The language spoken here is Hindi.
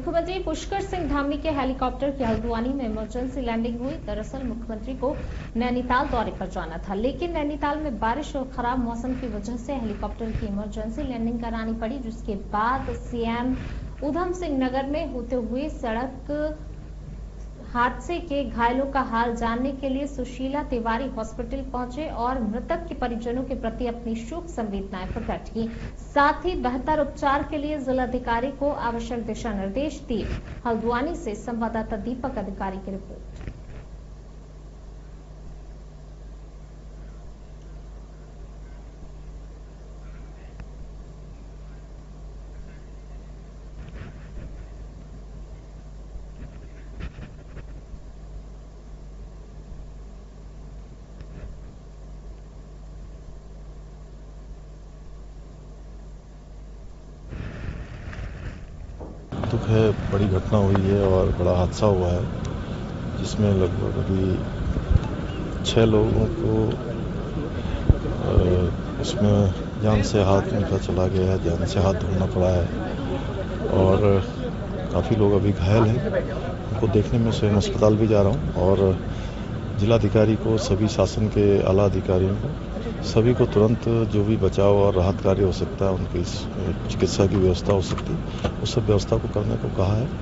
मुख्यमंत्री पुष्कर सिंह धामी के हेलीकॉप्टर की हल्द्वानी में इमरजेंसी लैंडिंग हुई। दरअसल मुख्यमंत्री को नैनीताल दौरे पर जाना था, लेकिन नैनीताल में बारिश और खराब मौसम की वजह से हेलीकॉप्टर की इमरजेंसी लैंडिंग करानी पड़ी, जिसके बाद सीएम उधम सिंह नगर में होते हुए सड़क हादसे के घायलों का हाल जानने के लिए सुशीला तिवारी हॉस्पिटल पहुँचे और मृतक के परिजनों के प्रति अपनी शोक संवेदनाएँ प्रकट की। साथ ही बेहतर उपचार के लिए जिलाधिकारी को आवश्यक दिशा निर्देश दिए। हल्द्वानी से संवाददाता दीपक अधिकारी की रिपोर्ट। दुख है, बड़ी घटना हुई है और बड़ा हादसा हुआ है, जिसमें लगभग अभी छः लोगों को उसमें जान से हाथ उनका चला गया है, जान से हाथ धोना पड़ा है और काफ़ी लोग अभी घायल हैं। उनको देखने में स्वयं अस्पताल भी जा रहा हूँ और जिलाधिकारी को सभी शासन के आला अधिकारियों को सभी को तुरंत जो भी बचाव और राहत कार्य हो सकता है, उनकी चिकित्सा की व्यवस्था हो सकती है। उस सब व्यवस्था को करने को कहा है।